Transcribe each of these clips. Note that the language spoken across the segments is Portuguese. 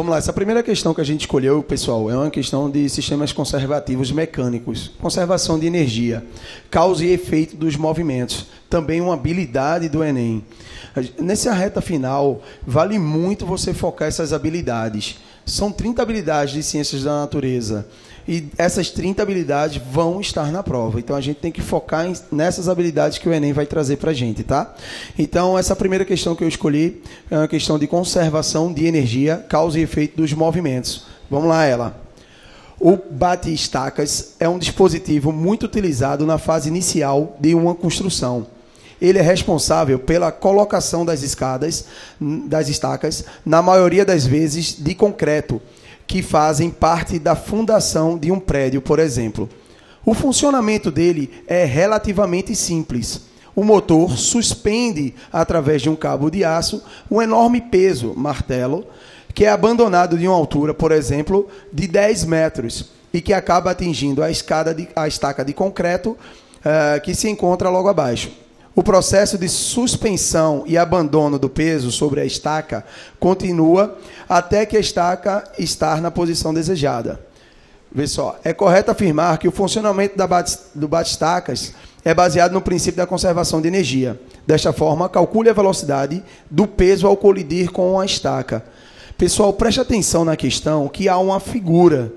Vamos lá, essa primeira questão que a gente escolheu, pessoal, é uma questão de sistemas conservativos mecânicos, conservação de energia, causa e efeito dos movimentos, também uma habilidade do Enem. Nessa reta final, vale muito você focar essas habilidades. São 30 habilidades de ciências da natureza. E essas 30 habilidades vão estar na prova. Então a gente tem que focar em, nessas habilidades que o Enem vai trazer para a gente, tá? Então, essa primeira questão que eu escolhi é uma questão de conservação de energia, causa e efeito dos movimentos. Vamos lá, ela. O bate-estacas é um dispositivo muito utilizado na fase inicial de uma construção. Ele é responsável pela colocação das escadas, das estacas, na maioria das vezes de concreto que fazem parte da fundação de um prédio, por exemplo. O funcionamento dele é relativamente simples. O motor suspende, através de um cabo de aço, um enorme peso, martelo, que é abandonado de uma altura, por exemplo, de 10 metros e que acaba atingindo a, escada de, a estaca de concreto uh, que se encontra logo abaixo. O processo de suspensão e abandono do peso sobre a estaca continua até que a estaca estar na posição desejada. Vê só, é correto afirmar que o funcionamento da do bate-estacas é baseado no princípio da conservação de energia. Desta forma, calcule a velocidade do peso ao colidir com a estaca. Pessoal, preste atenção na questão que há uma figura.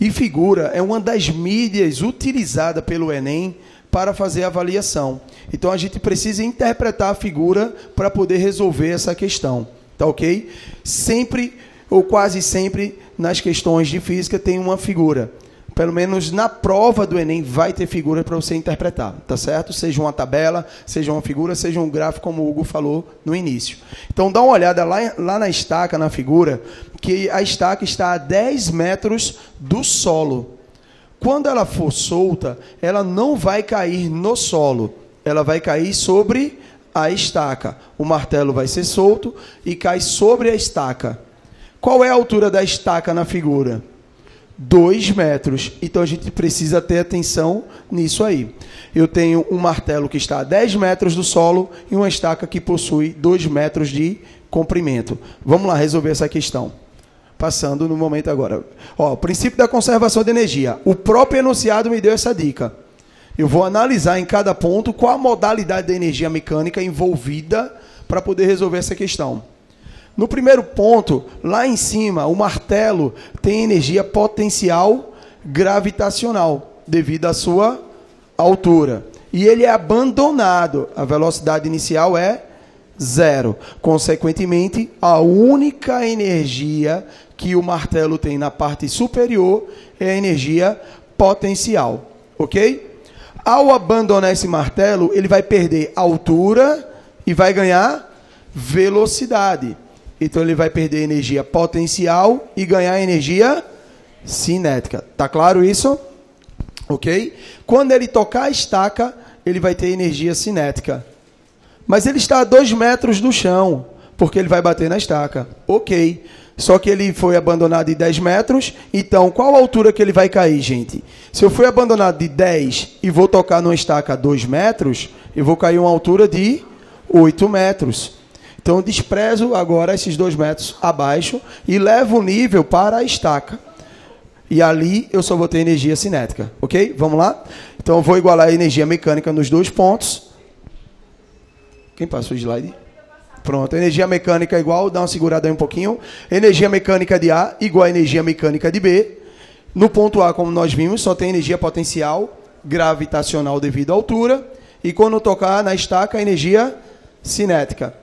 E figura é uma das mídias utilizada pelo Enem para fazer a avaliação. Então a gente precisa interpretar a figura para poder resolver essa questão. Tá ok? Sempre ou quase sempre nas questões de física tem uma figura. Pelo menos na prova do Enem vai ter figura para você interpretar, tá certo? Seja uma tabela, seja uma figura, seja um gráfico, como o Hugo falou no início. Então dá uma olhada lá, lá na estaca, na figura, que a estaca está a 10 metros do solo. Quando ela for solta, ela não vai cair no solo, ela vai cair sobre a estaca. O martelo vai ser solto e cai sobre a estaca. Qual é a altura da estaca na figura? 2 metros. Então a gente precisa ter atenção nisso aí. Eu tenho um martelo que está a 10 metros do solo e uma estaca que possui 2 metros de comprimento. Vamos lá resolver essa questão passando no momento agora. Ó, o princípio da conservação de energia. O próprio enunciado me deu essa dica. Eu vou analisar em cada ponto qual a modalidade da energia mecânica envolvida para poder resolver essa questão. No primeiro ponto, lá em cima, o martelo tem energia potencial gravitacional devido à sua altura. E ele é abandonado. A velocidade inicial é zero. Consequentemente, a única energia que o martelo tem na parte superior é a energia potencial, ok? Ao abandonar esse martelo, ele vai perder altura e vai ganhar velocidade. Então ele vai perder energia potencial e ganhar energia cinética. Tá claro isso? Ok? Quando ele tocar a estaca, ele vai ter energia cinética. Mas ele está a dois metros do chão, porque ele vai bater na estaca. Ok. Só que ele foi abandonado de 10 metros. Então, qual a altura que ele vai cair, gente? Se eu fui abandonado de 10 e vou tocar numa estaca a 2 metros, eu vou cair uma altura de 8 metros. Então, eu desprezo agora esses 2 metros abaixo e levo o nível para a estaca. E ali eu só vou ter energia cinética. Ok? Vamos lá? Então, eu vou igualar a energia mecânica nos dois pontos. Quem passou o slide? Pronto, energia mecânica igual, dá uma segurada aí um pouquinho. Energia mecânica de A igual a energia mecânica de B. No ponto A, como nós vimos, só tem energia potencial gravitacional devido à altura. E quando tocar na estaca, energia cinética.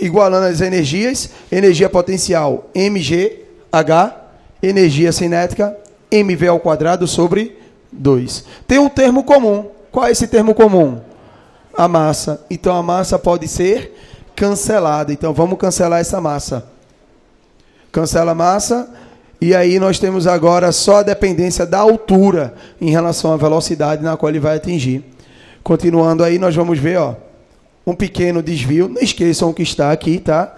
Igualando as energias, energia potencial mgh, energia cinética mv ao quadrado sobre 2. Tem um termo comum. Qual é esse termo comum? A massa. Então a massa pode ser cancelada. Então vamos cancelar essa massa. Cancela a massa. E aí nós temos agora só a dependência da altura em relação à velocidade na qual ele vai atingir. Continuando aí, nós vamos ver, ó, um pequeno desvio. Não esqueçam o que está aqui, tá?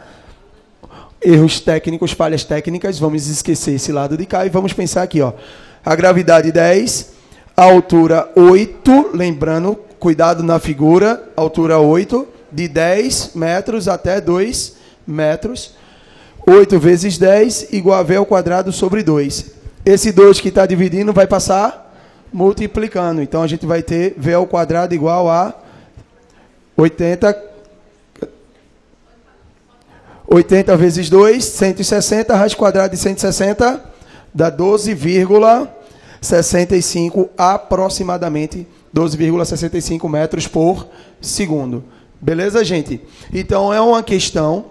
Erros técnicos, falhas técnicas. Vamos esquecer esse lado de cá e vamos pensar aqui, ó. A gravidade 10, a altura 8, lembrando, cuidado na figura, altura 8 de 10 metros até 2 metros. 8 vezes 10 igual a V ao quadrado sobre 2. Esse 2 que está dividindo vai passar multiplicando. Então a gente vai ter V ao quadrado igual a 80 80 vezes 2, 160, raiz quadrada de 160 dá 12,65 aproximadamente 12,65 metros por segundo. Beleza, gente? Então é uma questão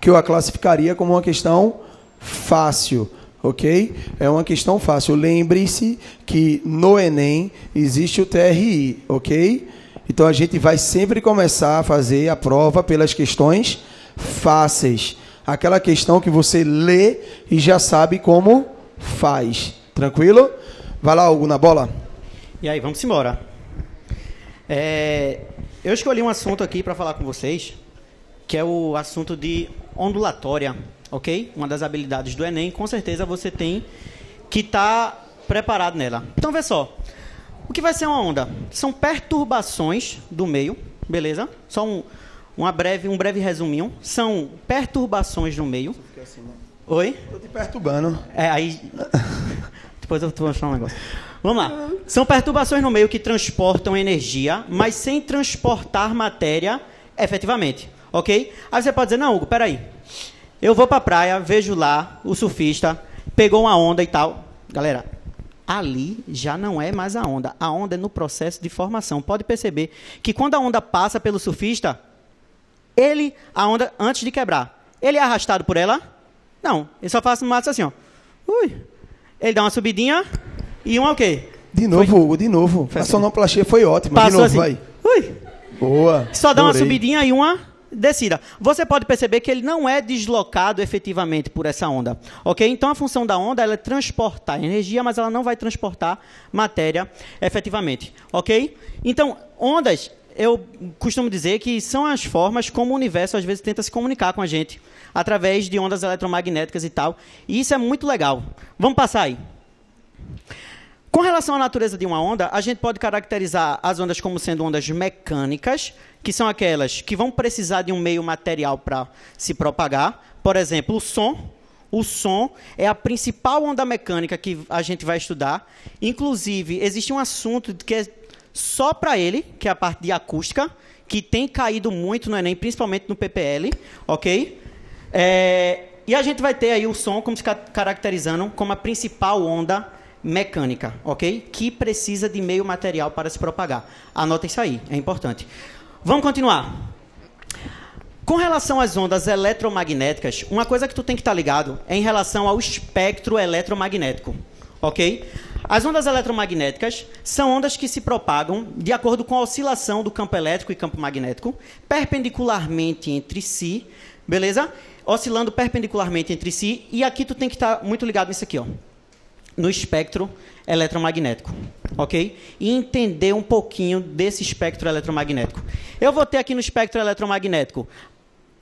que eu a classificaria como uma questão fácil, ok? É uma questão fácil. Lembre-se que no Enem existe o TRI, ok? Então a gente vai sempre começar a fazer a prova pelas questões fáceis. Aquela questão que você lê e já sabe como faz. Tranquilo? Vai lá, Hugo, na bola. E aí, vamos embora. É, eu escolhi um assunto aqui para falar com vocês, que é o assunto de ondulatória, ok? Uma das habilidades do Enem, com certeza você tem que estar tá preparado nela. Então, vê só. O que vai ser uma onda? São perturbações do meio, beleza? Só um, uma breve, um breve resuminho. São perturbações no meio. Oi? Tô te perturbando. É, aí. Depois eu vou mostrar um negócio. Vamos lá. São perturbações no meio que transportam energia, mas sem transportar matéria efetivamente. Ok? Aí você pode dizer, não, Hugo, peraí. Eu vou pra praia, vejo lá o surfista, pegou uma onda e tal. Galera, ali já não é mais a onda. A onda é no processo de formação. Pode perceber que quando a onda passa pelo surfista, ele, a onda, antes de quebrar, ele é arrastado por ela? Não. Ele só faz no mato assim, ó. Ui. Ele dá uma subidinha e uma o quê? De novo, foi... Hugo, de novo. a sonoplastia foi ótima. Passou de novo, assim. vai. Ui. Boa. Só dá adorei. uma subidinha e uma descida. Você pode perceber que ele não é deslocado efetivamente por essa onda, ok? Então a função da onda é transportar energia, mas ela não vai transportar matéria efetivamente, ok? Então ondas eu costumo dizer que são as formas como o universo às vezes tenta se comunicar com a gente, através de ondas eletromagnéticas e tal. E isso é muito legal. Vamos passar aí. Com relação à natureza de uma onda, a gente pode caracterizar as ondas como sendo ondas mecânicas, que são aquelas que vão precisar de um meio material para se propagar. Por exemplo, o som. O som é a principal onda mecânica que a gente vai estudar. Inclusive, existe um assunto que é só para ele, que é a parte de acústica, que tem caído muito no Enem, principalmente no PPL, ok? É, e a gente vai ter aí o som como se caracterizando como a principal onda mecânica, ok? Que precisa de meio material para se propagar. Anota isso aí, é importante. Vamos continuar. Com relação às ondas eletromagnéticas, uma coisa que tu tem que estar ligado é em relação ao espectro eletromagnético, ok? As ondas eletromagnéticas são ondas que se propagam de acordo com a oscilação do campo elétrico e campo magnético, perpendicularmente entre si, beleza? Oscilando perpendicularmente entre si, e aqui tu tem que estar muito ligado nisso aqui, ó. No espectro eletromagnético, ok? E entender um pouquinho desse espectro eletromagnético. Eu vou ter aqui no espectro eletromagnético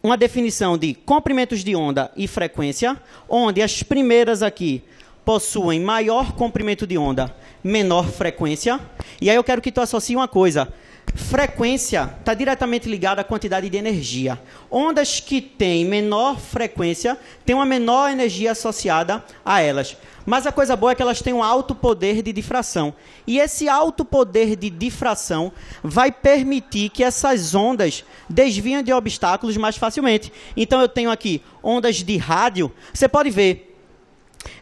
uma definição de comprimentos de onda e frequência, onde as primeiras aqui possuem maior comprimento de onda, menor frequência. E aí eu quero que tu associe uma coisa. Frequência está diretamente ligada à quantidade de energia. Ondas que têm menor frequência têm uma menor energia associada a elas. Mas a coisa boa é que elas têm um alto poder de difração. E esse alto poder de difração vai permitir que essas ondas desviem de obstáculos mais facilmente. Então eu tenho aqui ondas de rádio. Você pode ver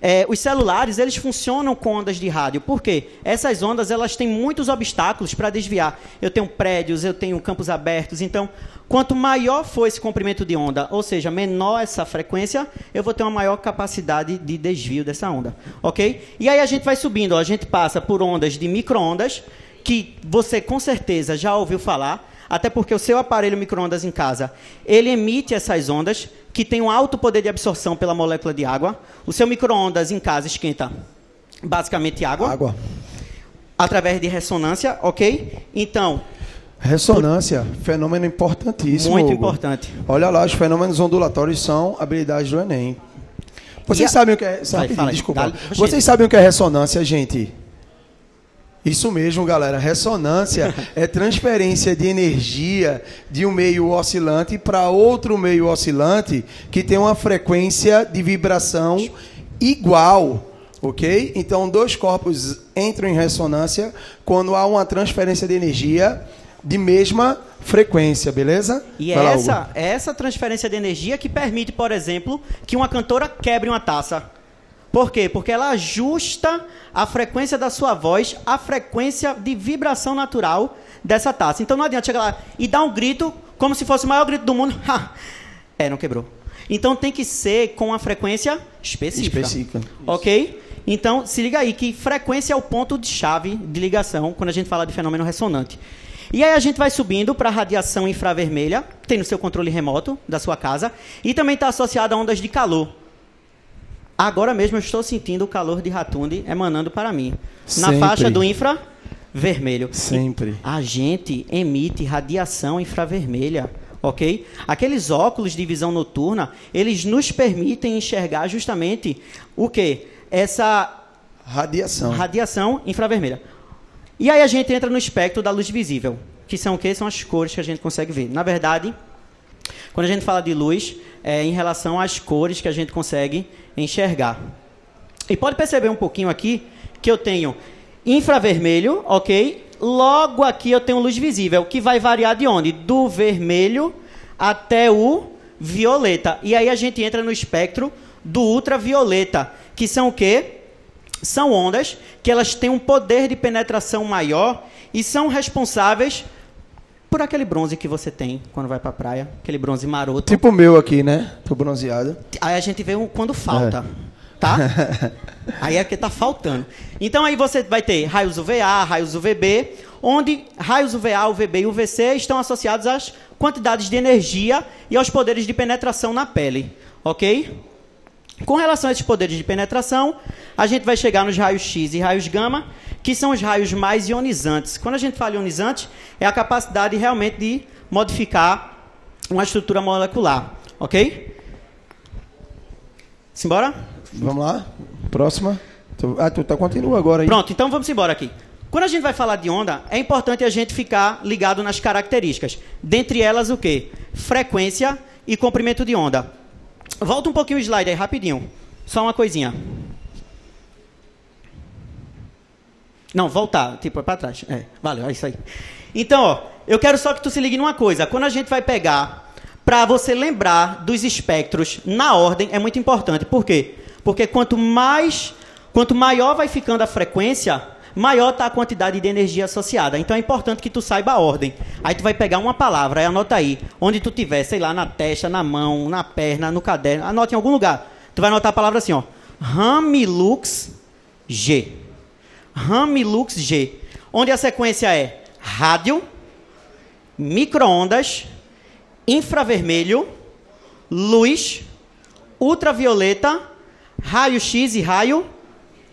é, os celulares eles funcionam com ondas de rádio. Por quê? Essas ondas elas têm muitos obstáculos para desviar. Eu tenho prédios, eu tenho campos abertos. Então, quanto maior for esse comprimento de onda, ou seja, menor essa frequência, eu vou ter uma maior capacidade de desvio dessa onda, ok? E aí a gente vai subindo. Ó, a gente passa por ondas de microondas que você com certeza já ouviu falar até porque o seu aparelho microondas em casa, ele emite essas ondas que tem um alto poder de absorção pela molécula de água. O seu microondas em casa esquenta basicamente água. Água. Através de ressonância, ok? Então. Ressonância, por... fenômeno importantíssimo. Muito Hugo. importante. Olha lá, os fenômenos ondulatórios são habilidades do Enem. Vocês a... sabem o que é. Vai, desculpa. Dá, Vocês sabem o que é ressonância, gente? Isso mesmo, galera. Ressonância é transferência de energia de um meio oscilante para outro meio oscilante que tem uma frequência de vibração igual. Ok? Então, dois corpos entram em ressonância quando há uma transferência de energia de mesma frequência, beleza? E é essa, é essa transferência de energia que permite, por exemplo, que uma cantora quebre uma taça. Por quê? Porque ela ajusta a frequência da sua voz à frequência de vibração natural dessa taça. Então não adianta chegar lá e dar um grito como se fosse o maior grito do mundo. é, não quebrou. Então tem que ser com uma frequência específica. Específica. Ok? Então se liga aí que frequência é o ponto de chave de ligação quando a gente fala de fenômeno ressonante. E aí a gente vai subindo para a radiação infravermelha, tem no seu controle remoto da sua casa, e também está associada a ondas de calor. Agora mesmo eu estou sentindo o calor de Ratundi emanando para mim. Sempre. Na faixa do infravermelho. Sempre. A gente emite radiação infravermelha ok? Aqueles óculos de visão noturna, eles nos permitem enxergar justamente o que? Essa radiação. Radiação infravermelha. E aí a gente entra no espectro da luz visível, que são o que? São as cores que a gente consegue ver. Na verdade, quando a gente fala de luz, é em relação às cores que a gente consegue enxergar. E pode perceber um pouquinho aqui que eu tenho infravermelho, ok? Logo aqui eu tenho luz visível, que vai variar de onde? Do vermelho até o violeta. E aí a gente entra no espectro do ultravioleta, que são o quê? São ondas que elas têm um poder de penetração maior e são responsáveis por aquele bronze que você tem quando vai pra praia, aquele bronze maroto. Tipo o meu aqui, né? Tô bronzeado. Aí a gente vê um, quando falta. É. Tá? aí é que tá faltando. Então aí você vai ter raios UVA, raios UVB, onde raios UVA, UVB e UVC estão associados às quantidades de energia e aos poderes de penetração na pele. Ok? Com relação a esses poderes de penetração, a gente vai chegar nos raios X e raios gama, que são os raios mais ionizantes. Quando a gente fala ionizante, é a capacidade realmente de modificar uma estrutura molecular. Ok? Simbora? Vamos lá. Próxima. Ah, tu tá, continua agora aí. Pronto, então vamos embora aqui. Quando a gente vai falar de onda, é importante a gente ficar ligado nas características. Dentre elas, o quê? Frequência e comprimento de onda. Volta um pouquinho o slide aí, rapidinho. Só uma coisinha. Não, voltar, tipo, é para trás. É, valeu, é isso aí. Então, ó, eu quero só que tu se ligue numa coisa. Quando a gente vai pegar para você lembrar dos espectros na ordem, é muito importante. Por quê? Porque quanto mais, quanto maior vai ficando a frequência, maior está a quantidade de energia associada. Então é importante que tu saiba a ordem. Aí tu vai pegar uma palavra, aí anota aí, onde tu tiver, sei lá, na testa, na mão, na perna, no caderno, anota em algum lugar. Tu vai anotar a palavra assim, ó, Ramilux G. Ramilux G, onde a sequência é rádio, microondas, infravermelho, luz, ultravioleta, raio X e raio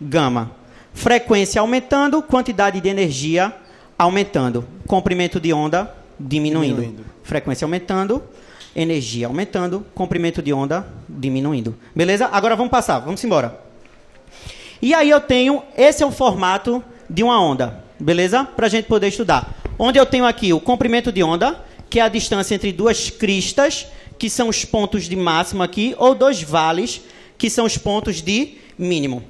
gama. Frequência aumentando, quantidade de energia aumentando. Comprimento de onda diminuindo. diminuindo. Frequência aumentando, energia aumentando, comprimento de onda diminuindo. Beleza? Agora vamos passar, vamos embora. E aí eu tenho, esse é o formato de uma onda, beleza? Para a gente poder estudar. Onde eu tenho aqui o comprimento de onda, que é a distância entre duas cristas, que são os pontos de máximo aqui, ou dois vales, que são os pontos de mínimo.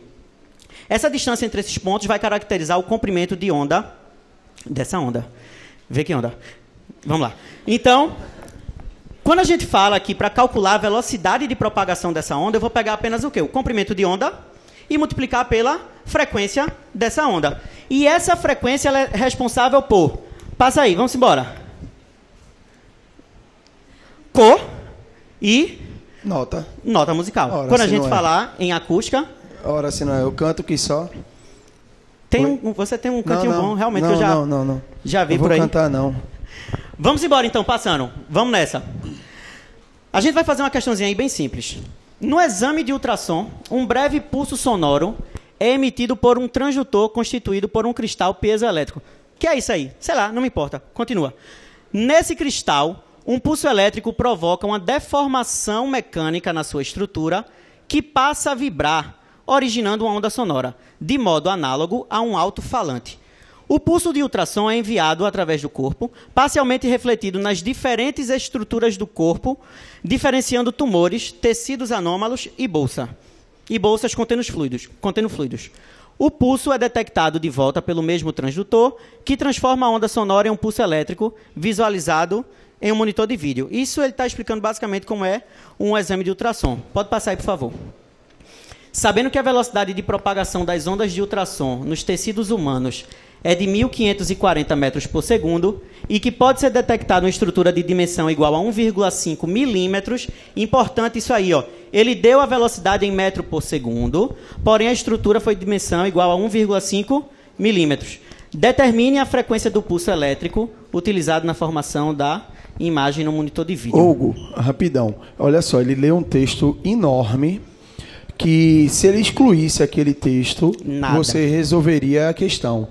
Essa distância entre esses pontos vai caracterizar o comprimento de onda dessa onda. Vê que onda. Vamos lá. Então, quando a gente fala aqui para calcular a velocidade de propagação dessa onda, eu vou pegar apenas o quê? O comprimento de onda e multiplicar pela frequência dessa onda. E essa frequência é responsável por. Passa aí, vamos embora. Cor e. Nota. Nota musical. Ora, Quando a gente é. falar em acústica. Ora, se não é, eu canto que só. Tem um, você tem um cantinho não, não, bom, realmente, não, que eu já, não, não, não. já vi eu por aí. Não vou cantar, não. Vamos embora, então, passando. Vamos nessa. A gente vai fazer uma questãozinha aí bem simples. No exame de ultrassom, um breve pulso sonoro é emitido por um transdutor constituído por um cristal piezoelétrico. Que é isso aí? Sei lá, não me importa. Continua. Nesse cristal, um pulso elétrico provoca uma deformação mecânica na sua estrutura que passa a vibrar, originando uma onda sonora, de modo análogo a um alto-falante. O pulso de ultrassom é enviado através do corpo, parcialmente refletido nas diferentes estruturas do corpo, diferenciando tumores, tecidos anômalos e bolsa. E bolsas contendo fluidos. Contendo fluidos. O pulso é detectado de volta pelo mesmo transdutor, que transforma a onda sonora em um pulso elétrico, visualizado em um monitor de vídeo. Isso ele está explicando basicamente como é um exame de ultrassom. Pode passar aí, por favor. Sabendo que a velocidade de propagação das ondas de ultrassom nos tecidos humanos é de 1.540 metros por segundo e que pode ser detectado uma estrutura de dimensão igual a 1,5 milímetros. Importante isso aí, ó. Ele deu a velocidade em metro por segundo, porém a estrutura foi de dimensão igual a 1,5 milímetros. Determine a frequência do pulso elétrico utilizado na formação da imagem no monitor de vídeo. Hugo, rapidão. Olha só, ele leu um texto enorme que se ele excluísse aquele texto, Nada. você resolveria a questão.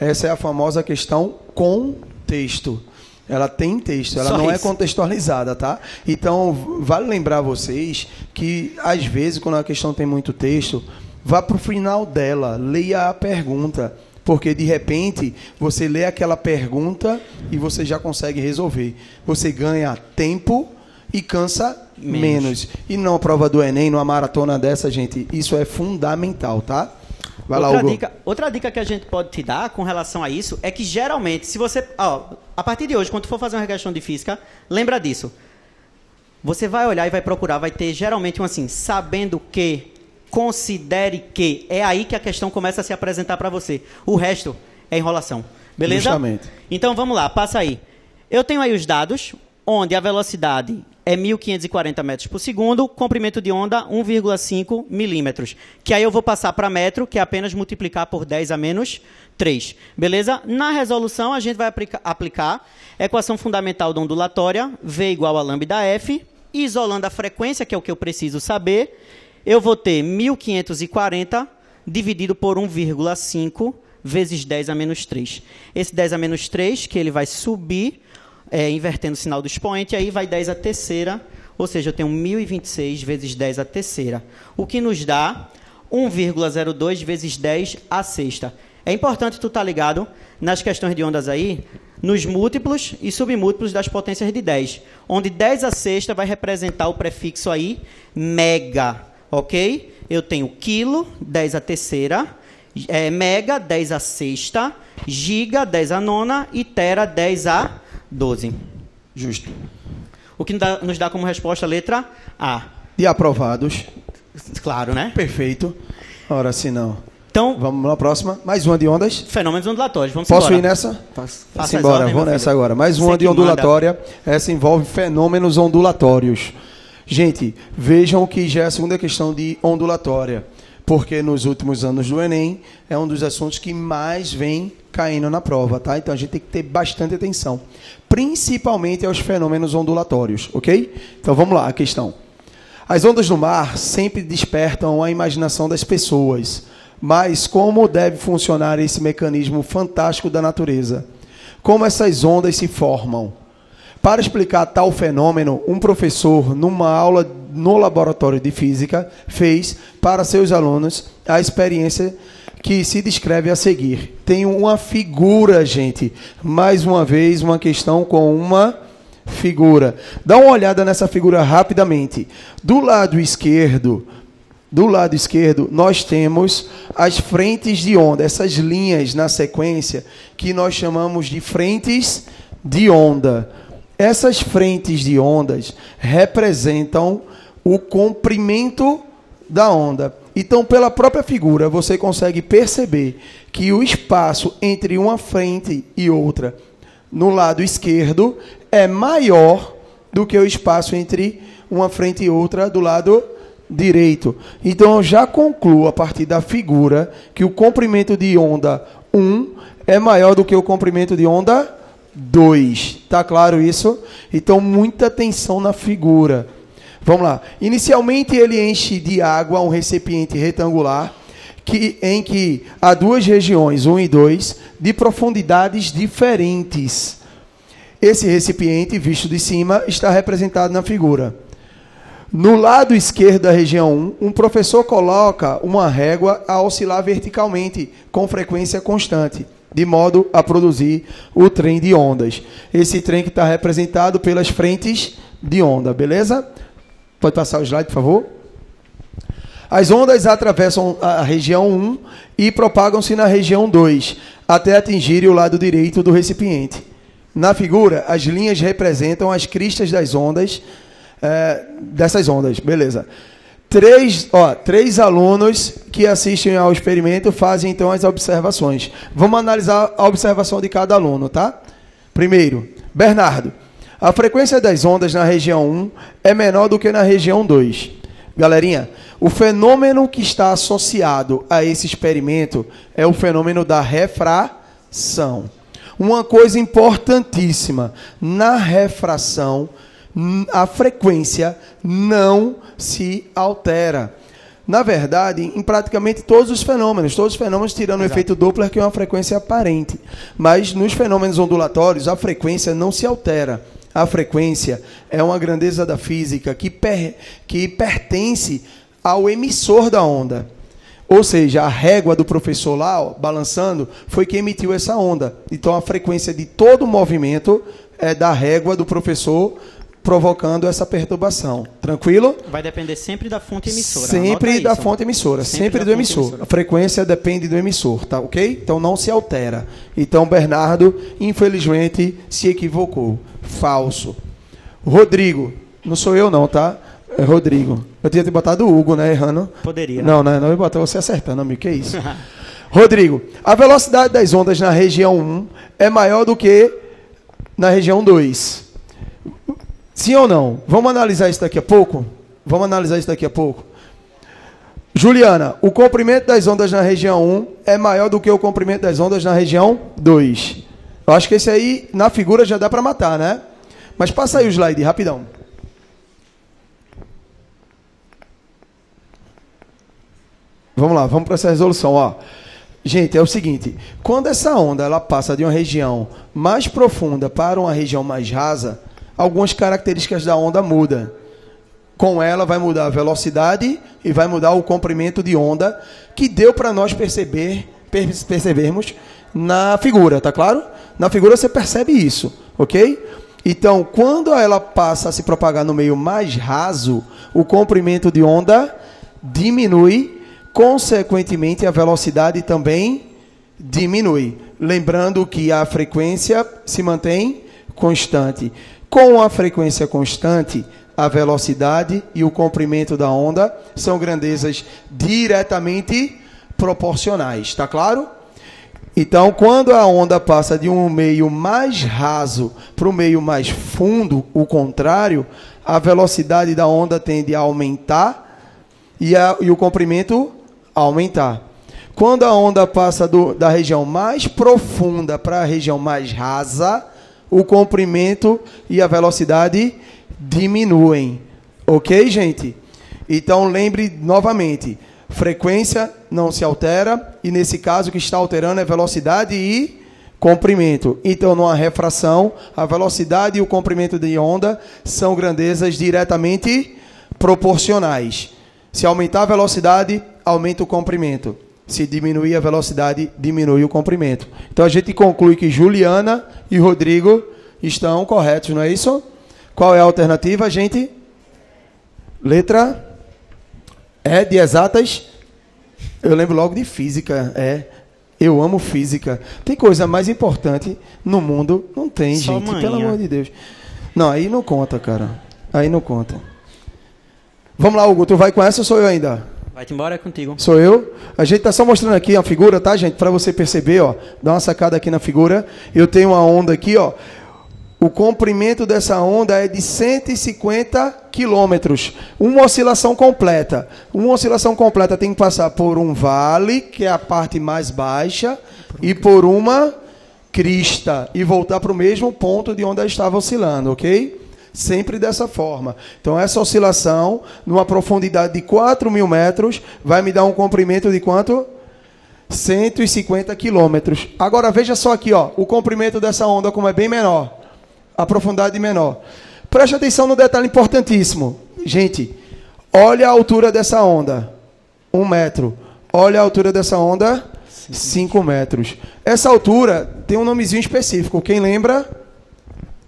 Essa é a famosa questão com texto. Ela tem texto, ela Só não é isso. contextualizada, tá? Então, vale lembrar vocês que, às vezes, quando a questão tem muito texto, vá para o final dela, leia a pergunta. Porque, de repente, você lê aquela pergunta e você já consegue resolver. Você ganha tempo e cansa Menos. menos. E não prova do Enem, numa maratona dessa, gente, isso é fundamental, tá? Vai lá, outra, Hugo. dica, outra dica que a gente pode te dar com relação a isso é que geralmente, se você. Ó, a partir de hoje, quando for fazer uma questão de física, lembra disso. Você vai olhar e vai procurar, vai ter geralmente um assim, sabendo que, considere que. É aí que a questão começa a se apresentar para você. O resto é enrolação. Beleza? Justamente. Então vamos lá, passa aí. Eu tenho aí os dados, onde a velocidade é 1.540 metros por segundo, comprimento de onda 1,5 milímetros. Que aí eu vou passar para metro, que é apenas multiplicar por 10 a menos 3. Beleza? Na resolução, a gente vai aplica- aplicar equação fundamental da ondulatória, V igual a lambda F, isolando a frequência, que é o que eu preciso saber, eu vou ter 1.540 dividido por 1,5 vezes 10 a menos 3. Esse 10 a menos 3, que ele vai subir, é, invertendo o sinal do expoente, aí vai 10 a terceira, ou seja, eu tenho 1.026 vezes 10 a terceira, o que nos dá 1,02 vezes 10 a sexta. É importante tu estar ligado nas questões de ondas aí, nos múltiplos e submúltiplos das potências de 10, onde 10 a sexta vai representar o prefixo aí mega, ok? Eu tenho quilo, 10 a terceira, é, mega, 10 a sexta, giga, 10 a nona e tera, 10 a 12. Justo. O que nos dá, como resposta a letra A. E aprovados. Claro, né? Perfeito. Ora, se não. Então, Vamos na próxima. Mais uma de ondas. fenômenos ondulatórios. Vamos Posso embora. ir nessa? Faça Faça embora, ordens, vou nessa agora. Mais Você uma de que manda. ondulatória. Essa envolve fenômenos ondulatórios. Gente, vejam que já é a segunda questão de ondulatória. Porque nos últimos anos do Enem é um dos assuntos que mais vem caindo na prova, tá? Então a gente tem que ter bastante atenção. Principalmente aos fenômenos ondulatórios, ok? Então vamos lá, a questão. As ondas do mar sempre despertam a imaginação das pessoas. Mas como deve funcionar esse mecanismo fantástico da natureza? Como essas ondas se formam? Para explicar tal fenômeno, um professor, numa aula no laboratório de física, fez para seus alunos a experiência que se descreve a seguir. Tem uma figura, gente. Mais uma vez, uma questão com uma figura. Dá uma olhada nessa figura rapidamente. Do lado esquerdo, do lado esquerdo, nós temos as frentes de onda, essas linhas na sequência que nós chamamos de frentes de onda. Essas frentes de ondas representam o comprimento da onda. Então, pela própria figura, você consegue perceber que o espaço entre uma frente e outra no lado esquerdo é maior do que o espaço entre uma frente e outra do lado direito. Então eu já concluo a partir da figura que o comprimento de onda 1 é maior do que o comprimento de onda 2. Tá claro isso? Então muita atenção na figura. Vamos lá. Inicialmente ele enche de água um recipiente retangular que, em que há duas regiões, 1 e 2, de profundidades diferentes. Esse recipiente, visto de cima, está representado na figura. No lado esquerdo da região 1, um professor coloca uma régua a oscilar verticalmente com frequência constante, de modo a produzir o trem de ondas. Esse trem que está representado pelas frentes de onda, beleza? Pode passar o slide, por favor? As ondas atravessam a região 1 e propagam-se na região 2, até atingirem o lado direito do recipiente. Na figura, as linhas representam as cristas das ondas, é, dessas ondas, beleza. Três, ó, três alunos que assistem ao experimento fazem então as observações. Vamos analisar a observação de cada aluno, tá? Primeiro, Bernardo. A frequência das ondas na região 1 é menor do que na região 2. Galerinha, o fenômeno que está associado a esse experimento é o fenômeno da refração. Uma coisa importantíssima: na refração, a frequência não se altera. Na verdade, em praticamente todos os fenômenos, todos os fenômenos tirando Exato. o efeito Doppler, que é uma frequência aparente. Mas nos fenômenos ondulatórios, a frequência não se altera. A frequência é uma grandeza da física que, per, que pertence ao emissor da onda. Ou seja, a régua do professor lá, ó, balançando, foi que emitiu essa onda. Então a frequência de todo o movimento é da régua do professor provocando essa perturbação. Tranquilo? Vai depender sempre da fonte emissora. Sempre da isso. fonte emissora, sempre, sempre do emissor. Emissora. A frequência depende do emissor, tá ok? Então não se altera. Então Bernardo, infelizmente, se equivocou. Falso. Rodrigo, não sou eu não, tá? É Rodrigo. Eu tinha te botado o Hugo, né? Errando. Poderia. Não, né? Não me botou você acertando, amigo. Que isso? Rodrigo, a velocidade das ondas na região 1 é maior do que na região 2. Sim ou não? Vamos analisar isso daqui a pouco? Vamos analisar isso daqui a pouco. Juliana, o comprimento das ondas na região 1 é maior do que o comprimento das ondas na região 2. Eu acho que esse aí, na figura, já dá para matar, né? Mas passa aí o slide, rapidão. Vamos lá, vamos para essa resolução. Ó. Gente, é o seguinte: quando essa onda ela passa de uma região mais profunda para uma região mais rasa, algumas características da onda mudam. Com ela vai mudar a velocidade e vai mudar o comprimento de onda, que deu para nós perceber, percebermos na figura, tá claro? Na figura você percebe isso, ok? Então, quando ela passa a se propagar no meio mais raso, o comprimento de onda diminui consequentemente a velocidade também diminui. Lembrando que a frequência se mantém constante. Com a frequência constante, a velocidade e o comprimento da onda são grandezas diretamente proporcionais, está claro? Então, quando a onda passa de um meio mais raso para o meio mais fundo, o contrário, a velocidade da onda tende a aumentar e, a, e o comprimento aumentar. Quando a onda passa do, da região mais profunda para a região mais rasa, o comprimento e a velocidade diminuem. Ok, gente? Então lembre novamente: frequência não se altera, e nesse caso o que está alterando é velocidade e comprimento. Então, numa refração, a velocidade e o comprimento de onda são grandezas diretamente proporcionais. Se aumentar a velocidade, aumenta o comprimento. Se diminuir a velocidade, diminui o comprimento. Então a gente conclui que Juliana e Rodrigo estão corretos, não é isso? Qual é a alternativa, gente? Letra é de exatas. Eu lembro logo de física, é. Eu amo física. Tem coisa mais importante no mundo? Não tem, Só gente. Manhã. Pelo amor de Deus. Não, aí não conta, cara. Aí não conta. Vamos lá, Hugo. Tu vai com essa ou sou eu ainda? Vai-te embora é contigo. Sou eu. A gente está só mostrando aqui a figura, tá, gente? Para você perceber, ó. Dá uma sacada aqui na figura. Eu tenho uma onda aqui, ó. O comprimento dessa onda é de 150 quilômetros. Uma oscilação completa. Uma oscilação completa tem que passar por um vale, que é a parte mais baixa, e por uma crista. E voltar para o mesmo ponto de onde ela estava oscilando, ok? Sempre dessa forma. Então, essa oscilação, numa profundidade de 4 mil metros, vai me dar um comprimento de quanto? 150 quilômetros. Agora, veja só aqui, ó, o comprimento dessa onda, como é bem menor. A profundidade menor. Preste atenção no detalhe importantíssimo. gente, olha a altura dessa onda. Um metro. Olha a altura dessa onda. Cinco metros. Essa altura tem um nomezinho específico. Quem lembra?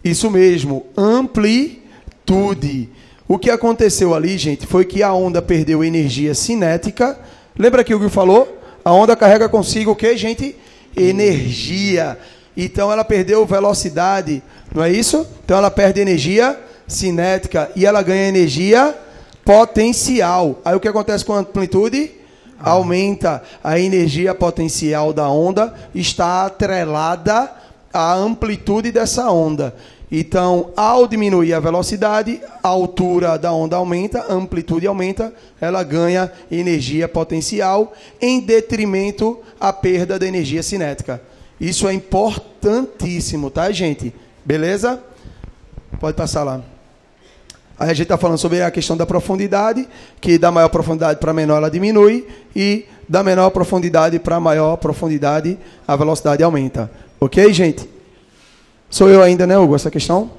Isso mesmo. Amplitude. O que aconteceu ali, gente, foi que a onda perdeu energia cinética. Lembra que o Gui falou? A onda carrega consigo o que, gente? Energia. Então ela perdeu velocidade, não é isso? Então ela perde energia cinética e ela ganha energia potencial. Aí o que acontece com a amplitude? Aumenta. A energia potencial da onda está atrelada à amplitude dessa onda. Então, ao diminuir a velocidade, a altura da onda aumenta, a amplitude aumenta, ela ganha energia potencial em detrimento à perda da energia cinética. Isso é importantíssimo, tá, gente? Beleza? Pode passar lá. Aí a gente está falando sobre a questão da profundidade, que da maior profundidade para menor ela diminui, e da menor profundidade para maior profundidade a velocidade aumenta. Ok, gente? Sou eu ainda, né, Hugo, essa questão?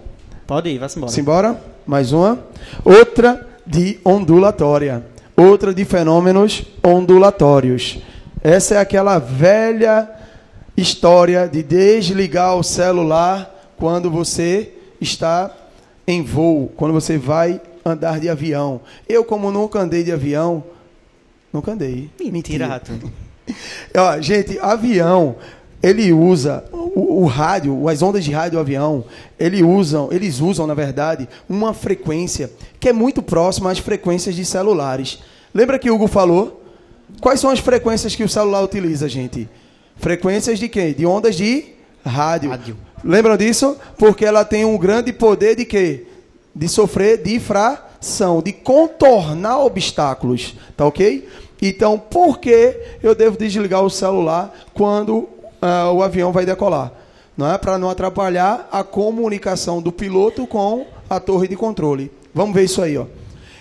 Pode ir, vai-se embora. Simbora? Mais uma. Outra de ondulatória. Outra de fenômenos ondulatórios. Essa é aquela velha história de desligar o celular quando você está em voo, quando você vai andar de avião. Eu, como nunca andei de avião, nunca andei. Mentira, Mentira. Ó, gente, avião ele usa o, o, rádio, as ondas de rádio do avião, ele usam, eles usam, na verdade, uma frequência que é muito próxima às frequências de celulares. Lembra que o Hugo falou? Quais são as frequências que o celular utiliza, gente? Frequências de quê? De ondas de rádio. rádio. Lembram disso? Porque ela tem um grande poder de quê? De sofrer difração, de contornar obstáculos, tá ok? Então, por que eu devo desligar o celular quando uh, o avião vai decolar. Não é para não atrapalhar a comunicação do piloto com a torre de controle. Vamos ver isso aí, ó.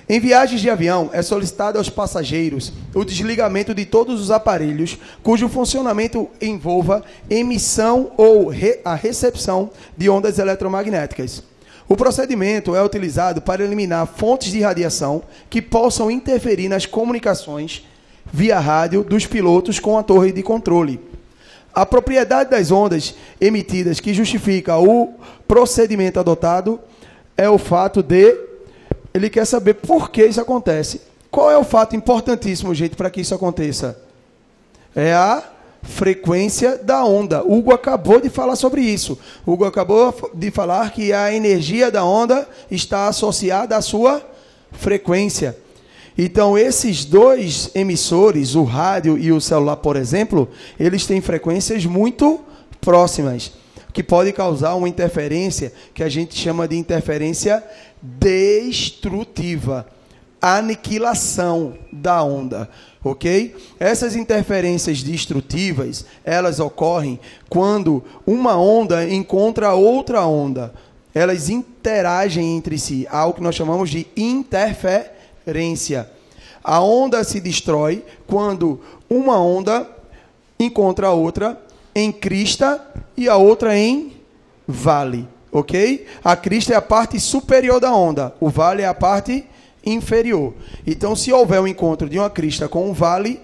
Em viagens de avião, é solicitado aos passageiros o desligamento de todos os aparelhos cujo funcionamento envolva emissão ou re a recepção de ondas eletromagnéticas. O procedimento é utilizado para eliminar fontes de radiação que possam interferir nas comunicações via rádio dos pilotos com a torre de controle a propriedade das ondas emitidas que justifica o procedimento adotado é o fato de ele quer saber por que isso acontece. Qual é o fato importantíssimo, gente, para que isso aconteça? É a frequência da onda. Hugo acabou de falar sobre isso. Hugo acabou de falar que a energia da onda está associada à sua frequência. Então, esses dois emissores, o rádio e o celular, por exemplo, eles têm frequências muito próximas, que pode causar uma interferência que a gente chama de interferência destrutiva, aniquilação da onda, ok? Essas interferências destrutivas, elas ocorrem quando uma onda encontra outra onda. Elas interagem entre si, algo que nós chamamos de interferência referência. A onda se destrói quando uma onda encontra a outra em crista e a outra em vale, ok? A crista é a parte superior da onda, o vale é a parte inferior. Então, se houver um encontro de uma crista com um vale,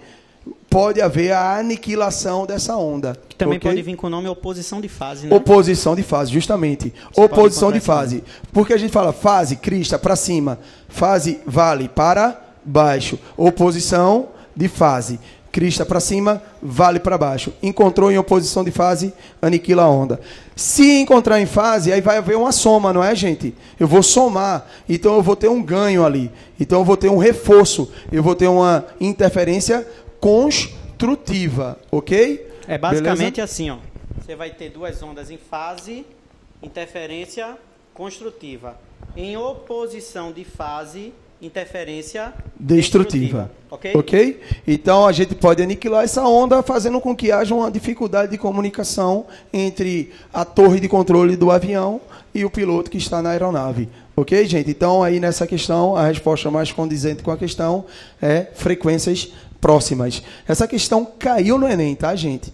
pode haver a aniquilação dessa onda. Que também okay? pode vir com o nome oposição de fase, né? Oposição de fase, justamente. Você oposição de fase. Porque a gente fala fase, crista, para cima. Fase, vale, para baixo. Oposição de fase. Crista para cima, vale para baixo. Encontrou em oposição de fase, aniquila a onda. Se encontrar em fase, aí vai haver uma soma, não é, gente? Eu vou somar, então eu vou ter um ganho ali. Então eu vou ter um reforço, eu vou ter uma interferência construtiva, ok? É basicamente Beleza? assim, ó. Você vai ter duas ondas em fase, interferência construtiva. Em oposição de fase, interferência destrutiva. destrutiva. Okay? ok? Então a gente pode aniquilar essa onda, fazendo com que haja uma dificuldade de comunicação entre a torre de controle do avião e o piloto que está na aeronave. Ok, gente? Então aí nessa questão, a resposta mais condizente com a questão é frequências próximas. Essa questão caiu no Enem, tá, gente?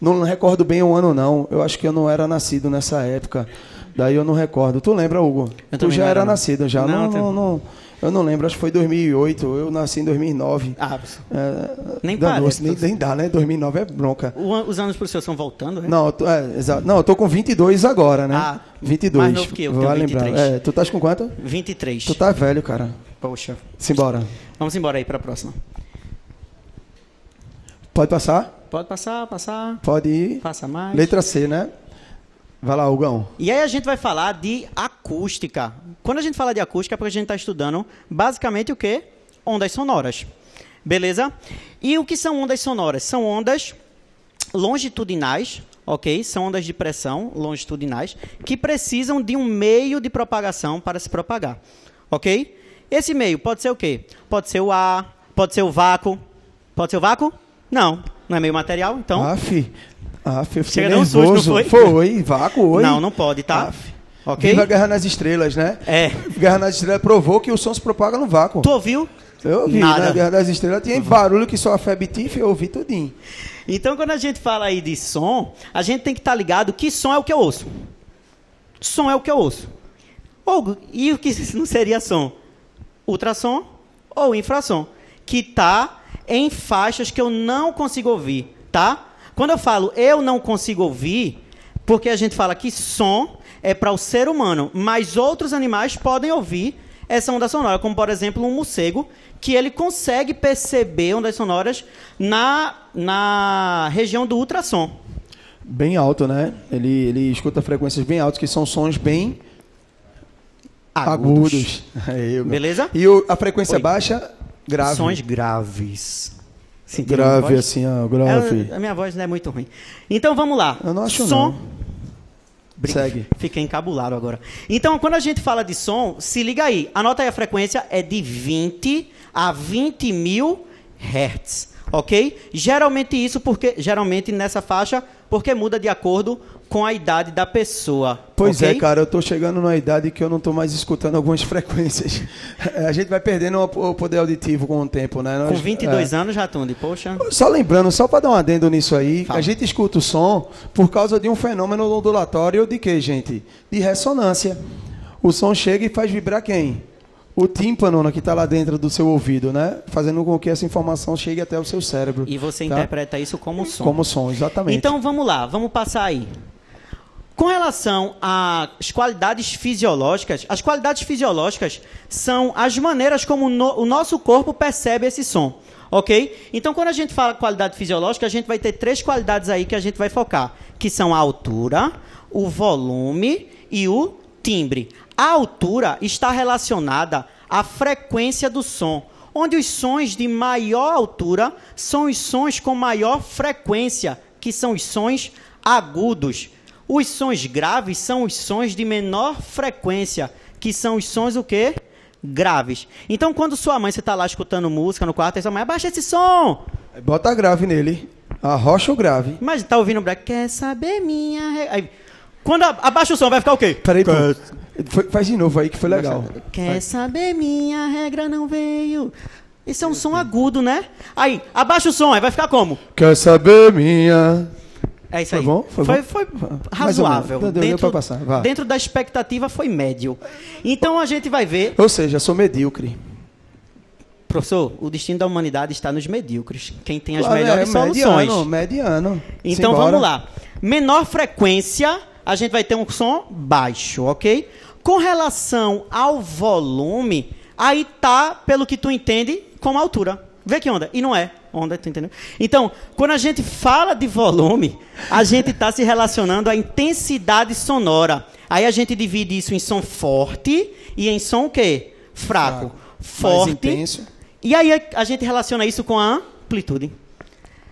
Não recordo bem o ano, não. Eu acho que eu não era nascido nessa época. Daí eu não recordo. Tu lembra, Hugo? Eu tu já era, nascido, já. Não, não, não, não, Eu não lembro, acho que foi 2008. Eu nasci em 2009. Ah, É, Nem parece. nem, nem dá, né? 2009 é bronca. o os anos pro senhor estão voltando, né? Não, eu tô, é, exato. não, eu tô com 22 agora, né? Ah, 22. mais novo que eu, Vai lembrar. 23. É, tu estás com quanto? 23. Tu tá velho, cara. Poxa. Simbora. Vamos embora aí para a próxima. Pode passar? Pode passar, passar, Pode ir. passa mais. Letra C, né? Vai lá, Hugão. E aí a gente vai falar de acústica. Quando a gente fala de acústica é porque a gente está estudando basicamente o quê? Ondas sonoras. Beleza? E o que são ondas sonoras? São ondas longitudinais, ok? São ondas de pressão longitudinais que precisam de um meio de propagação para se propagar, ok? Esse meio pode ser o quê? Pode ser o ar, pode ser o vácuo. Pode ser o vácuo? Não, não é meio material, então. Aff. Aff, eu fiquei Chega um susto, não nervoso. foi? Foi. Não, não pode, tá? Aff. Ok? Viva a Guerra nas Estrelas, né? É. Guerra nas Estrelas provou que o som se propaga no vácuo. Tu ouviu? Eu ouvi, Nada. né? Guerra das Estrelas tinha barulho que só a Feb Tiff eu ouvi tudinho. Então, quando a gente fala aí de som, a gente tem que estar ligado que som é o que eu ouço. Som é o que eu ouço. Ou, e o que não seria som? Ultrassom ou infrassom, que está em faixas que eu não consigo ouvir, tá? Quando eu falo eu não consigo ouvir, porque a gente fala que som é para o ser humano, mas outros animais podem ouvir essa onda sonora, como por exemplo um morcego, que ele consegue perceber ondas sonoras na, na região do ultrassom. Bem alto, né? Ele, ele escuta frequências bem altas, que são sons bem agudos. Aí, Hugão. Beleza? E o- a frequência Oi. baixa, grave. Sons graves. A grave, assim, ó, grave. É, a minha voz não é muito ruim. Então vamos lá. Eu não acho, som. não. Brin- Segue. Fiquei encabulado agora. Então, quando a gente fala de som, se liga aí. Anota aí a frequência, é de 20 a 20 mil hertz. Ok? Geralmente isso porque. Geralmente nessa faixa, porque muda de acordo com a idade da pessoa. Pois ok? é, cara, eu tô chegando numa idade que eu não tô mais escutando algumas frequências. É, A gente vai perdendo o poder auditivo com o tempo, né? Com Nós- 22 é. anos já, Tundi. Poxa. Só lembrando, só para dar um adendo nisso aí, Fala. a gente escuta o som por causa de um fenômeno ondulatório de quê, gente? De ressonância. O som chega e faz vibrar quem? O tímpano né, que está lá dentro do seu ouvido, né? Fazendo com que essa informação chegue até o seu cérebro. E você tá? interpreta isso como som. Como som, exatamente. Então vamos lá, vamos passar aí. Com relação às qualidades fisiológicas, as qualidades fisiológicas são as maneiras como no- o nosso corpo percebe esse som, ok? Então, quando a gente fala qualidade fisiológica, a gente vai ter três qualidades aí que a gente vai focar, que são a altura, o volume e o timbre. A altura está relacionada à frequência do som, onde os sons de maior altura são os sons com maior frequência, que são os sons agudos. Os sons graves são os sons de menor frequência, que são os sons o quê? Graves. Então, quando sua mãe, você está lá escutando música no quarto, aí sua mãe, abaixa esse som. Bota grave nele. Arrocha o grave. Mas tá ouvindo o black, quer saber minha... re-" Aí, quando a- abaixa o som, vai ficar o quê? Peraí, pô. Foi- faz de novo aí que foi legal. Quer saber minha regra não veio. Isso é um som agudo, né? Aí, abaixa o som, aí vai ficar como? Quer saber minha... É isso Foi aí. bom? Foi foi, bom? foi razoável. Deu- deu pra passar, vá. dentro da expectativa foi médio. Então a gente vai ver, Ou seja, sou medíocre. professor, o destino da humanidade está nos medíocres. Quem tem as Claro, melhores é, soluções. Mediano, mediano. Então Simbora. vamos lá. Menor frequência, a gente vai ter um som baixo, ok? Com relação ao volume, aí tá, pelo que tu entende, como altura. Vê que onda. E não é onda, tu entendeu? Então, quando a gente fala de volume, a gente está se relacionando à intensidade sonora. Aí a gente divide isso em som forte e em som o quê? Fraco. Fraco. Forte. Mais intenso. E aí a- a gente relaciona isso com a amplitude.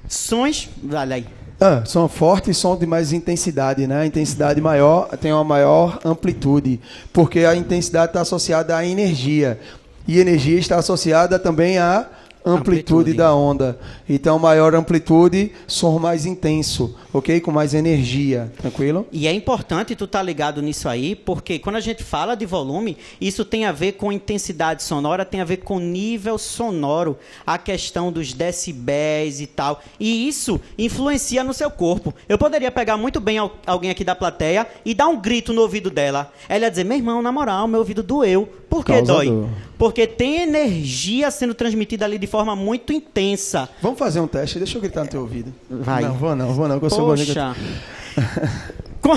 Sons, olha aí. Ah, som forte e som de mais intensidade, né? A intensidade maior tem uma maior amplitude, porque a intensidade está associada à energia. E energia está associada também à amplitude, Amplitude. da onda. Então, maior amplitude, som mais intenso, ok? Com mais energia, tranquilo? E é importante tu estar ligado nisso aí, porque quando a gente fala de volume, isso tem a ver com intensidade sonora, tem a ver com nível sonoro, a questão dos decibéis e tal. E isso influencia no seu corpo. Eu poderia pegar muito bem al- alguém aqui da plateia e dar um grito no ouvido dela. Ela ia dizer: "Meu irmão, na moral, meu ouvido doeu". Por que dói? dor. porque tem energia sendo transmitida ali de forma muito intensa. Vamos fazer um teste, deixa eu gritar no teu ouvido. Vai. Não, vou não, vou não, que eu sou bonito. Poxa. com,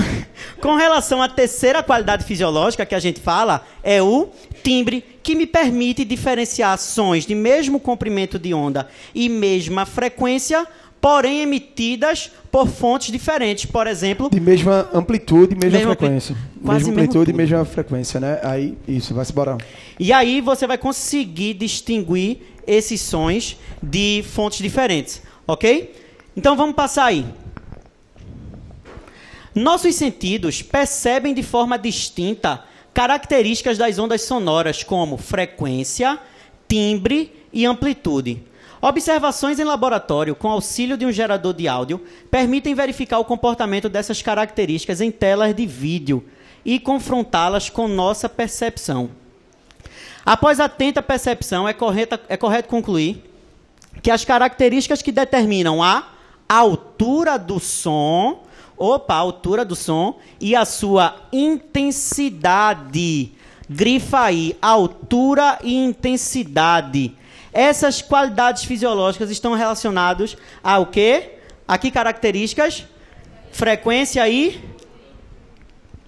com relação à terceira qualidade fisiológica que a gente fala, é o timbre, que me permite diferenciar sons de mesmo comprimento de onda e mesma frequência, porém emitidas por fontes diferentes. Por exemplo, De mesma amplitude, mesma Mesma ampli- frequência. quase mesma mesmo amplitude e mesma frequência, né? Aí, isso, vai se embora. E aí você vai conseguir distinguir esses sons de fontes diferentes, ok? Então vamos passar aí. Nossos sentidos percebem de forma distinta características das ondas sonoras, como frequência, timbre e amplitude. Observações em laboratório com auxílio de um gerador de áudio permitem verificar o comportamento dessas características em telas de vídeo e confrontá-las com nossa percepção. Após atenta percepção, é, é correto concluir que as características que determinam a altura do som, opa, a altura do som e a sua intensidade. Grifa aí, altura e intensidade. Essas qualidades fisiológicas estão relacionadas ao quê? A que características? Frequência e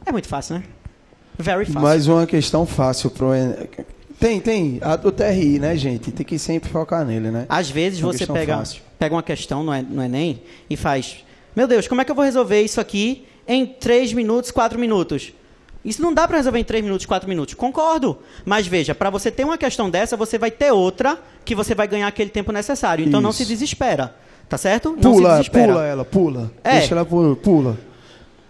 É muito fácil, né? Very fácil. Mais uma questão fácil pro Tem, tem. A do TRI, né, gente? Tem que sempre focar nele, né? Às vezes Uma você pega, fácil. pega uma questão no, En- no Enem e faz: Meu Deus, como é que eu vou resolver isso aqui em 3 minutos, 4 minutos? Isso não dá para resolver em 3 minutos, 4 minutos. Concordo. Mas veja, para você ter uma questão dessa, você vai ter outra que você vai ganhar aquele tempo necessário. Então não Isso. se desespera. Tá certo? Não Pula, pula ela, pula. É. Deixa ela pula. pula.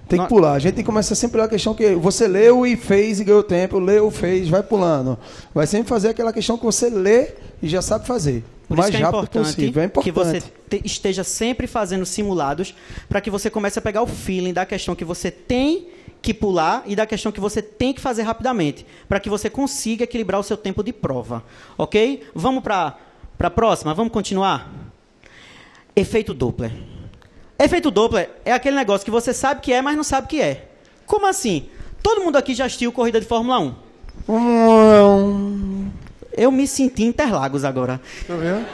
Tem que pular. A gente tem que começar sempre pela questão que você leu e fez e ganhou tempo, leu, fez, vai pulando. Vai sempre fazer aquela questão que você lê e já sabe fazer. Por mais isso que é rápido importante, possível. É importante. que você te- esteja sempre fazendo simulados para que você comece a pegar o feeling da questão que você tem que pular e da questão que você tem que fazer rapidamente, para que você consiga equilibrar o seu tempo de prova. Ok? Vamos para a próxima? Vamos continuar? Efeito Doppler. Efeito Doppler é aquele negócio que você sabe que é, mas não sabe que é. Como assim? Todo mundo aqui já assistiu corrida de Fórmula 1. Hum, Eu me senti Interlagos agora. Tá vendo?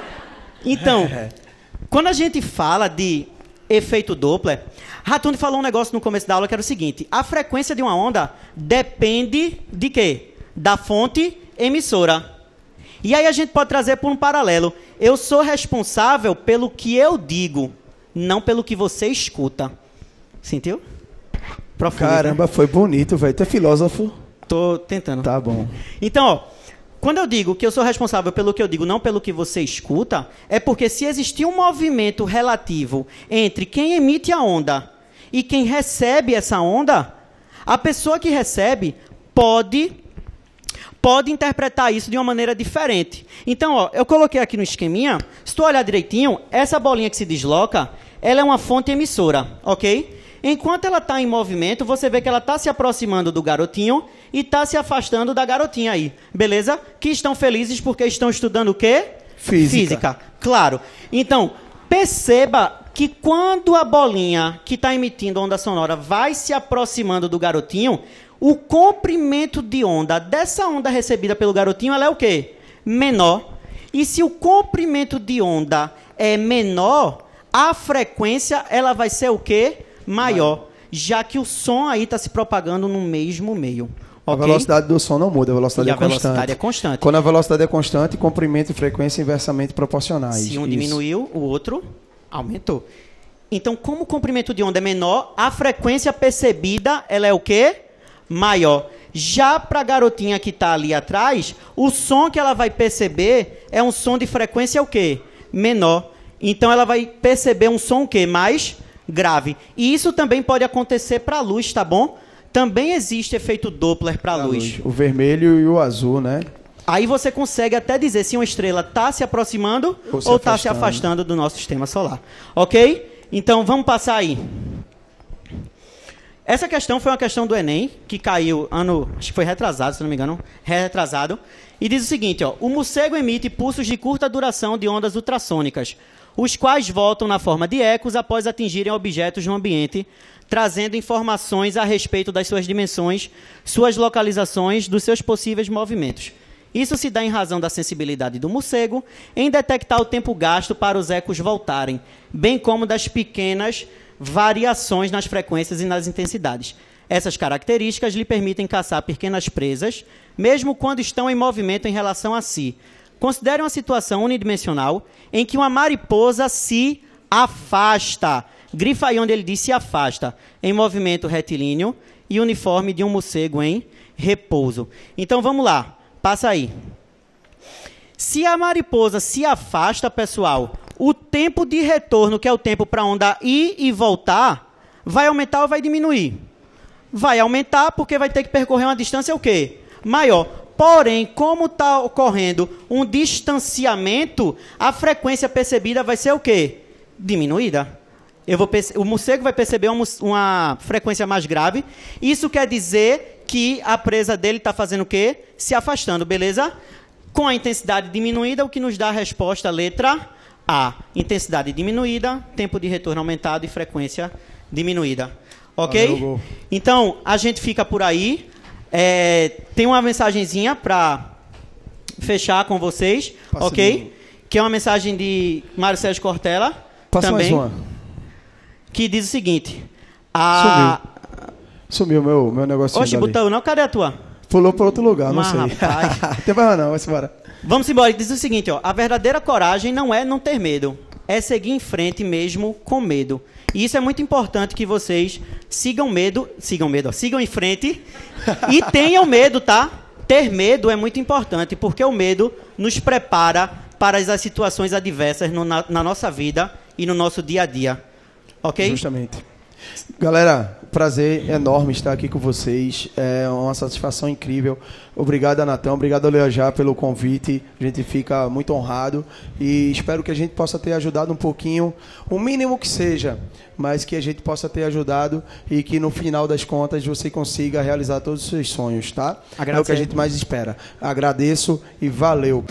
Então, quando a gente fala de efeito Doppler, Ratundi falou um negócio no começo da aula que era o seguinte: a frequência de uma onda depende de quê? Da fonte emissora. E aí a gente pode trazer por um paralelo. Eu sou responsável pelo que eu digo, não pelo que você escuta. Sentiu? Profundo. né? Caramba, foi bonito, velho. Tu é filósofo? Tô tentando. Tá bom. Então, ó, quando eu digo que eu sou responsável pelo que eu digo, não pelo que você escuta, é porque se existir um movimento relativo entre quem emite a onda e quem recebe essa onda, a pessoa que recebe pode pode interpretar isso de uma maneira diferente. Então, ó, eu coloquei aqui no esqueminha, se tu olhar direitinho, essa bolinha que se desloca, ela é uma fonte emissora, ok? Enquanto ela está em movimento, você vê que ela está se aproximando do garotinho e está se afastando da garotinha aí, beleza? Que estão felizes porque estão estudando o quê? Física. claro. Então, perceba que quando a bolinha que está emitindo onda sonora vai se aproximando do garotinho, o comprimento de onda dessa onda recebida pelo garotinho ela é o quê? Menor. E se o comprimento de onda é menor, a frequência ela vai ser o quê? Maior. Já que o som aí está se propagando no mesmo meio. A ok? velocidade do som não muda, a velocidade E é a constante. velocidade é constante. Quando a velocidade é constante, comprimento e frequência inversamente proporcionais. Se um Isso. diminuiu, o outro aumentou. Então, como o comprimento de onda é menor, a frequência percebida ela é o quê? Maior. Já para a garotinha que está ali atrás, o som que ela vai perceber é um som de frequência o quê? Menor. Então ela vai perceber um som o quê? Mais grave. E isso também pode acontecer para a luz, tá bom? Também existe efeito Doppler para a luz. luz. O vermelho e o azul, né? Aí você consegue até dizer se uma estrela está se aproximando Ou ou se está se afastando. afastando do nosso sistema solar. Ok? Então vamos passar aí. Essa questão foi uma questão do Enem, que caiu ano, acho que foi retrasado, se não me engano, retrasado. E diz o seguinte, ó, o morcego emite pulsos de curta duração de ondas ultrassônicas, os quais voltam na forma de ecos após atingirem objetos no ambiente, trazendo informações a respeito das suas dimensões, suas localizações, dos seus possíveis movimentos. Isso se dá em razão da sensibilidade do morcego em detectar o tempo gasto para os ecos voltarem, bem como das pequenas variações nas frequências e nas intensidades. Essas características lhe permitem caçar pequenas presas, mesmo quando estão em movimento em relação a si. Considere uma situação unidimensional em que uma mariposa se afasta. Grifa aí onde ele diz se afasta, em movimento retilíneo e uniforme de um morcego em repouso. Então vamos lá, passa aí. Se a mariposa se afasta, pessoal, o tempo de retorno, que é o tempo para a onda ir e voltar, vai aumentar ou vai diminuir? Vai aumentar porque vai ter que percorrer uma distância o quê? Maior. Porém, como está ocorrendo um distanciamento, a frequência percebida vai ser o quê? Diminuída. o morcego vai perceber uma, uma, frequência mais grave. Isso quer dizer que a presa dele está fazendo o quê? Se afastando, beleza? Com a intensidade diminuída, o que nos dá a resposta letra A. Intensidade diminuída, tempo de retorno aumentado e frequência diminuída. Ok? Então, a gente fica por aí. É, tem uma mensagenzinha para fechar com vocês, Passa ok? Que é uma mensagem de Mário Sérgio Cortella. Passa também, mais uma. Que diz o seguinte. A... Sumiu. Sumiu meu, meu negócio. Oxe, botou não? Cadê a tua? Pulou para outro lugar, Mas, não sei. Rapaz. Tem mais não, vai embora. Vamos embora. Diz o seguinte, ó. A verdadeira coragem não é não ter medo. É seguir em frente mesmo com medo. E isso é muito importante que vocês sigam medo, sigam medo, ó, sigam em frente e tenham medo, tá? Ter medo é muito importante, porque o medo nos prepara para as situações adversas no, na, na nossa vida e no nosso dia a dia. Ok? Justamente. Galera, prazer enorme estar aqui com vocês. É uma satisfação incrível. Obrigado, Anatão. Obrigado, Leojá, pelo convite. A gente fica muito honrado e espero que a gente possa ter ajudado um pouquinho, o mínimo que seja, mas que a gente possa ter ajudado e que no final das contas você consiga realizar todos os seus sonhos, tá? Agradecer. É o que a gente mais espera. Agradeço e valeu.